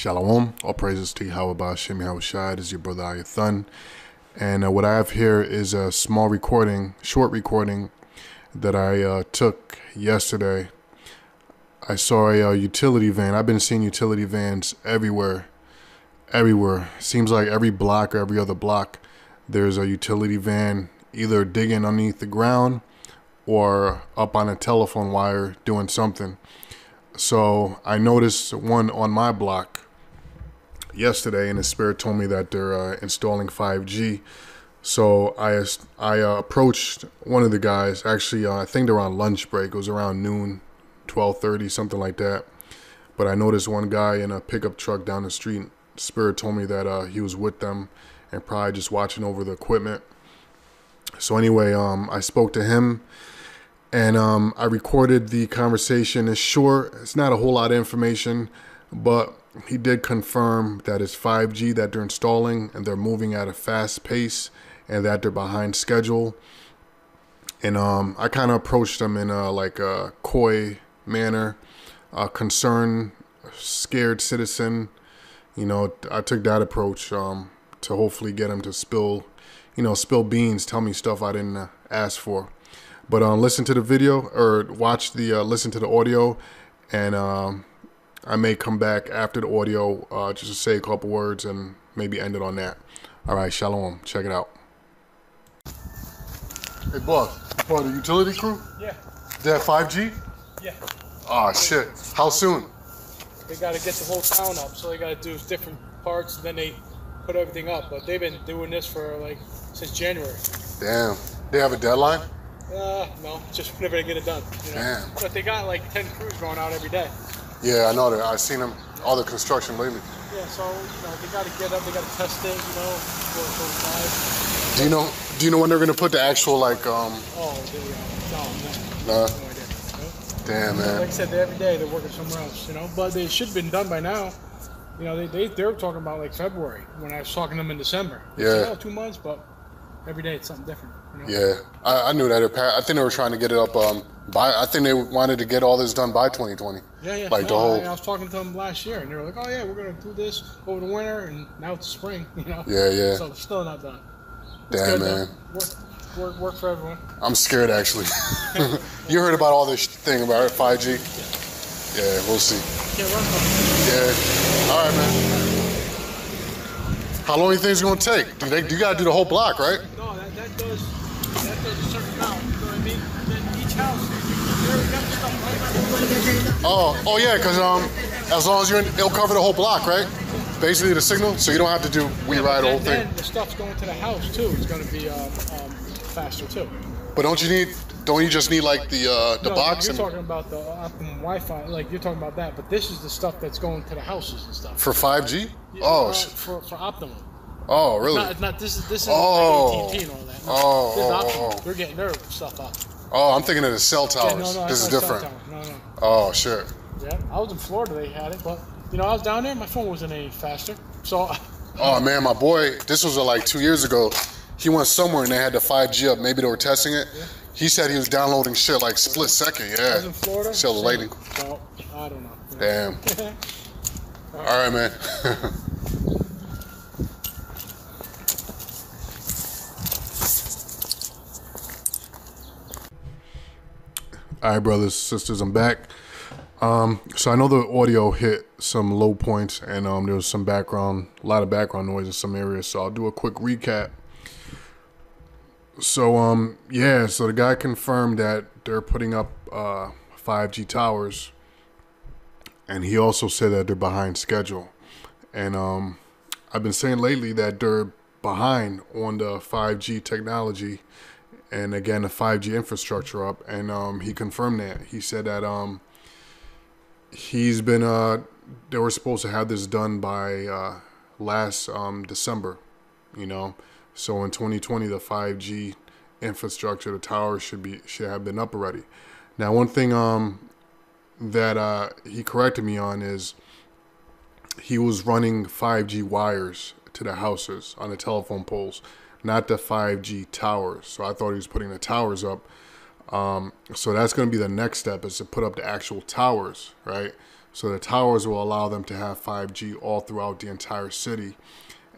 Shalom. All praises to Yahweh Shem Yahweh Shai. This is your brother Ayathun. And uh, what I have here is a small recording, short recording that I uh, took yesterday. I saw a uh, utility van. I've been seeing utility vans everywhere. Everywhere. Seems like every block or every other block, there's a utility van either digging underneath the ground or up on a telephone wire doing something. So I noticed one on my block yesterday, and the spirit told me that they're uh, installing 5G. So I I uh, approached one of the guys. Actually, uh, I think they're on lunch break. It was around noon, 12:30, something like that. But I noticed one guy in a pickup truck down the street. Spirit told me that uh, he was with them and probably just watching over the equipment. So anyway, um, I spoke to him and um, I recorded the conversation. It's short. It's not a whole lot of information, but he did confirm that it's 5G that they're installing and they're moving at a fast pace and that they're behind schedule. And um, I kind of approached them in a like a coy manner, a concerned, scared citizen. You know, I took that approach um, to hopefully get him to spill, you know, spill beans, tell me stuff I didn't uh, ask for. But um, listen to the video or watch the uh, listen to the audio, and um, I may come back after the audio uh, just to say a couple words and maybe end it on that. All right, shalom. Check it out. Hey, boss. For the utility crew? Yeah. They have 5G? Yeah. Oh, shit. How soon? They got to get the whole town up, so they got to do different parts, and then they put everything up. But they've been doing this for like since January. Damn. They have a deadline? Uh, no, just whenever they get it done. You know? Damn. But they got like 10 crews going out every day. Yeah, I know that. I've seen them, all the construction lately. Yeah, so, you know, they got to get up, they got to test it, you know, before it goes live. Do you know? Do you know when they're gonna put the actual like um? Oh, they, uh, no, Nah. no, no idea. No? Damn man. Like I said, every day they're working somewhere else, you know. But they should have been done by now. You know, they, they, they were talking about like February when I was talking to them in December. Yeah. "Oh, two months, but every day it's something different. You know? Yeah, I, I knew that. I think they were trying to get it up um by. I think they wanted to get all this done by 2020. Yeah, yeah. Like the whole. I, I was talking to them last year, and they were like, "Oh yeah, we're gonna do this over the winter, and now it's spring." You know. Yeah, yeah. So it's still not done. It's Damn man, Work, work, work for everyone. I'm scared actually. you heard about all this thing about 5G? Yeah, yeah we'll see. Can't run Yeah. All right, man. How long do you think it's gonna take? Do they? do You gotta do the whole block, right? No, that, that does that does a certain amount. You know what I mean? And then each house, they already got the stuff right. Oh, oh yeah, because um, as long as you're in, it'll cover the whole block, right? Basically the signal, so you don't have to do we ride the whole thing. then the stuff's going to the house too. It's gonna be um, um, faster too. But don't you need? Don't you just need like the uh, the no, box You're and talking about the optimum Wi-Fi, like you're talking about that. But this is the stuff that's going to the houses and stuff. for 5G? Yeah, Oh, sh- for for optimum. oh, really? Not, it's not this is this is Oh. like AT&T and all that. No, Oh, this is oh, oh. They're getting their stuff up. Oh, I'm thinking of the cell Yeah, towers. no, no, this is different. No, no. Oh shit. Yeah, I was in Florida. They had it, but you know, I was down there. My phone wasn't any faster. So Oh man, my boy, this was uh, like two years ago. He went somewhere and they had the 5G up. Maybe they were testing it. He said he was downloading shit like split second. I was in Florida. Still the lightning. So I don't know. Damn. All right, man. All right, brothers, sisters, I'm back. Um, so I know the audio hit some low points, and um, there was some background, a lot of background noise in some areas. So I'll do a quick recap. So um, yeah, so the guy confirmed that they're putting up uh, 5G towers, and he also said that they're behind schedule. And um, I've been saying lately that they're behind on the 5G technology and again the 5G infrastructure up. And um, he confirmed that. He said that um, he's been uh, they were supposed to have this done by uh, last um, December, you know. So in 2020, the 5G infrastructure, the towers should be should have been up already. Now, one thing um, that uh, he corrected me on is he was running 5G wires to the houses on the telephone poles, not the 5G towers. So I thought he was putting the towers up. Um, so that's going to be the next step is to put up the actual towers, right? So the towers will allow them to have 5G all throughout the entire city.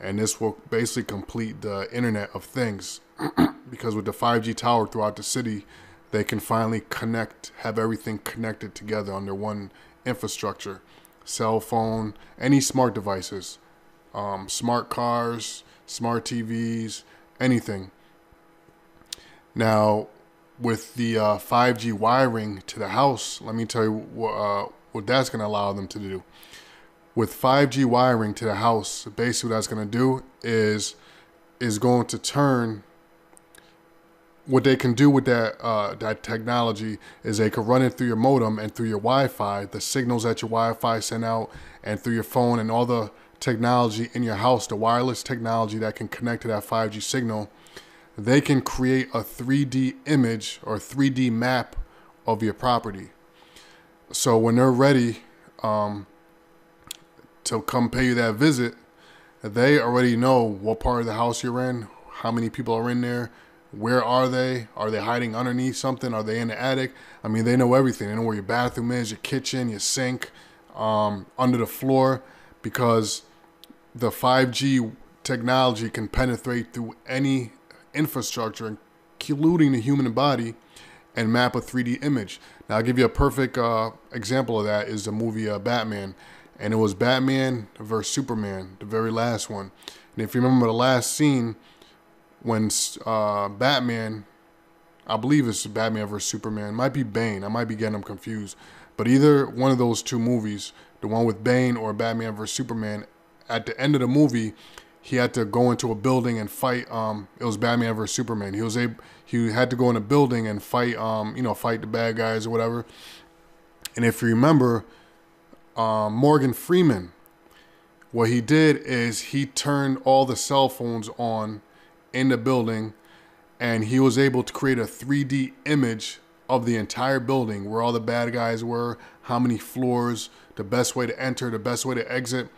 And this will basically complete the Internet of Things. because with the 5G tower throughout the city, they can finally connect, have everything connected together under one infrastructure cell phone, any smart devices, um, smart cars, smart TVs, anything. Now, with the uh, 5G wiring to the house, let me tell you what, uh, what that's going to allow them to do. With 5G wiring to the house, basically what that's going to do is is going to turn what they can do with that uh, that technology is they can run it through your modem and through your Wi-Fi, the signals that your Wi-Fi send out, and through your phone and all the technology in your house, the wireless technology that can connect to that 5G signal they can create a 3D image or 3D map of your property. So when they're ready um, to come pay you that visit, they already know what part of the house you're in, how many people are in there, where are they? Are they hiding underneath something? Are they in the attic? I mean, they know everything. They know where your bathroom is, your kitchen, your sink, um, under the floor, because the 5G technology can penetrate through any infrastructure, including the human body, and map a 3D image. Now, I'll give you a perfect uh, example of that is the movie uh, Batman. And it was Batman versus Superman, the very last one. And if you remember the last scene, when uh, Batman, I believe it's Batman versus Superman, might be Bane. I might be getting them confused. But either one of those two movies, the one with Bane or Batman versus Superman, at the end of the movie, he had to go into a building and fight. Um, it was Batman versus Superman. He was able, he had to go in a building and fight. Um, you know, fight the bad guys or whatever. And if you remember, um, Morgan Freeman, what he did is he turned all the cell phones on in the building, and he was able to create a 3D image of the entire building where all the bad guys were, how many floors, the best way to enter, the best way to exit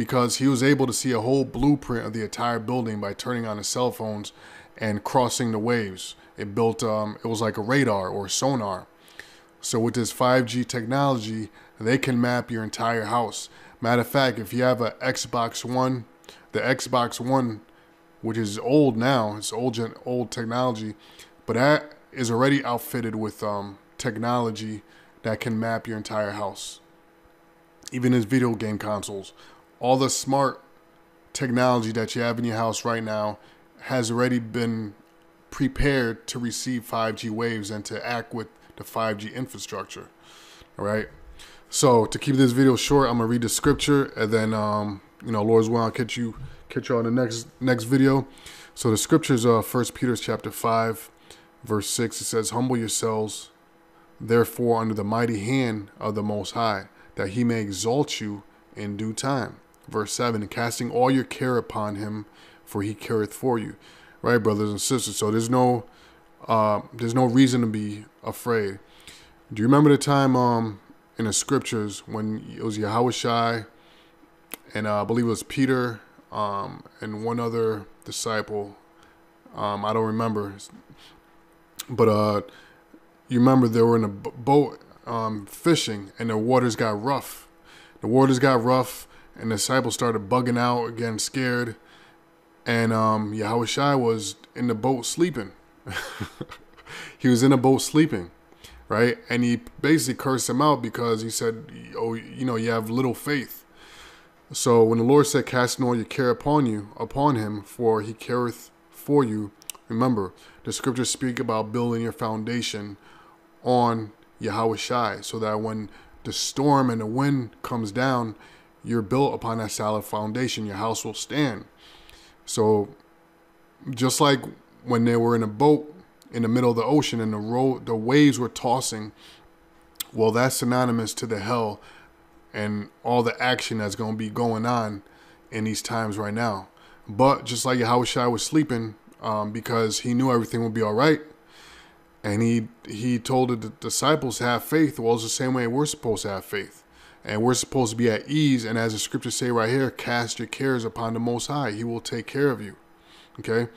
because he was able to see a whole blueprint of the entire building by turning on his cell phones and crossing the waves. It built, um, it was like a radar or sonar. So with this 5G technology, they can map your entire house. Matter of fact, if you have an Xbox One, the Xbox One, which is old now, it's old gen, old technology, but that is already outfitted with um, technology that can map your entire house. Even as video game consoles, all the smart technology that you have in your house right now has already been prepared to receive 5G waves and to act with the 5G infrastructure. All right. So to keep this video short, I'm gonna read the scripture and then, um, you know, Lord's will, I'll catch you, catch you on the next next video. So the scriptures are First Peter chapter five, verse six. It says, "Humble yourselves, therefore, under the mighty hand of the Most High, that He may exalt you in due time." Verse 7 and casting all your care upon him for he careth for you. Right brothers and sisters? So there's no uh, there's no reason to be afraid. Do you remember the time um, in the scriptures when it was Yahweh and uh, I believe it was Peter um, and one other disciple? Um, I don't remember. But uh, you remember they were in a boat um, fishing and the waters got rough. The waters got rough and the disciples started bugging out, again scared. And um, Yahweh Shai was in the boat sleeping. he was in a boat sleeping, right? And he basically cursed him out because he said, "Oh, you know, you have little faith." So when the Lord said, "Casting all your care upon you, upon Him, for He careth for you," remember the scriptures speak about building your foundation on Yahweh Shai, so that when the storm and the wind comes down, you're built upon that solid foundation, your house will stand. So, just like when they were in a boat in the middle of the ocean and the the waves were tossing, well, that's synonymous to the hell and all the action that's going to be going on in these times right now. But just like Yahweh Shai was sleeping um, because he knew everything would be all right, and he he told the disciples to have faith. Well, it's the same way we're supposed to have faith. And we're supposed to be at ease. And as the scriptures say right here, cast your cares upon the Most High. He will take care of you. Okay?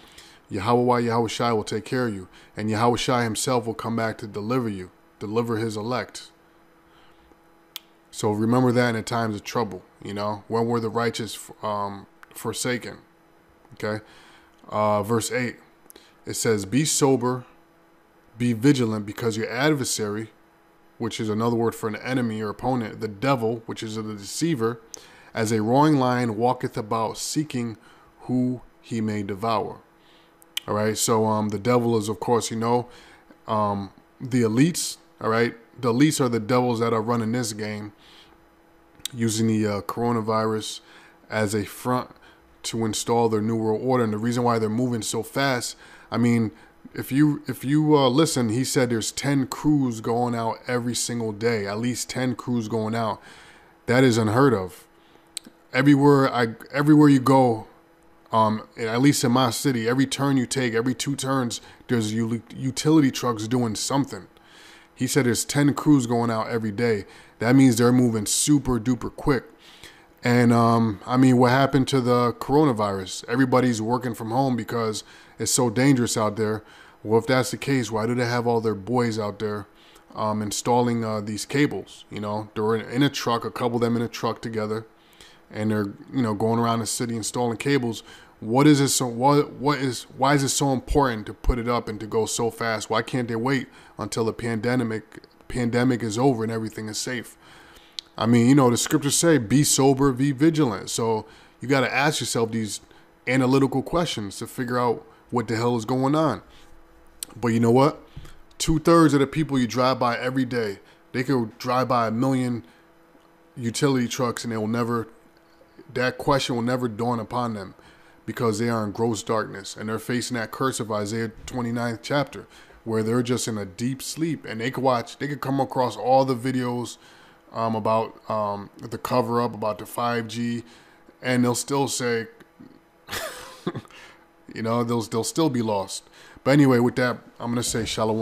Yahweh Yahweh Shai will take care of you. And Yahweh Shai himself will come back to deliver you, deliver his elect. So remember that in times of trouble, you know, when were the righteous um, forsaken? Okay. Uh, verse 8, it says, Be sober, be vigilant, because your adversary, which is another word for an enemy or opponent, the devil, which is the deceiver, as a roaring lion walketh about seeking who he may devour. All right. So um, the devil is, of course, you know, um, the elites. All right. The elites are the devils that are running this game using the uh, coronavirus as a front to install their new world order. And the reason why they're moving so fast, I mean, if you if you uh, listen, he said there's ten crews going out every single day, at least ten crews going out. That is unheard of. Everywhere I everywhere you go, um, at least in my city, every turn you take, every two turns, there's utility trucks doing something. He said there's 10 crews going out every day. That means they're moving super duper quick. And um, I mean, what happened to the coronavirus? Everybody's working from home because it's so dangerous out there. Well, if that's the case, why do they have all their boys out there um, installing uh, these cables? You know, they're in a truck, a couple of them in a truck together, and they're you know going around the city installing cables. What is it so? What what is why is it so important to put it up and to go so fast? Why can't they wait until the pandemic pandemic is over and everything is safe? I mean, you know, the scriptures say, "Be sober, be vigilant." So you got to ask yourself these analytical questions to figure out what the hell is going on. But you know what? Two thirds of the people you drive by every day, they could drive by a million utility trucks and they will never, that question will never dawn upon them because they are in gross darkness and they're facing that curse of Isaiah 29th chapter where they're just in a deep sleep and they could watch, they could come across all the videos um, about um, the cover up, about the 5G, and they'll still say, you know, they'll, they'll still be lost. But anyway, with that, I'm going to say shalom.